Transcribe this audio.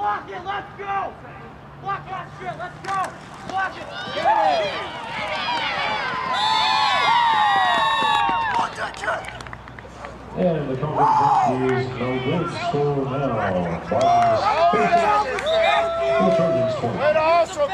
Block it, let's go! Block that shit, let's go! Block it! And the conference is no good. Score now. Bisons 50. The Trojans 20. Way to hustle,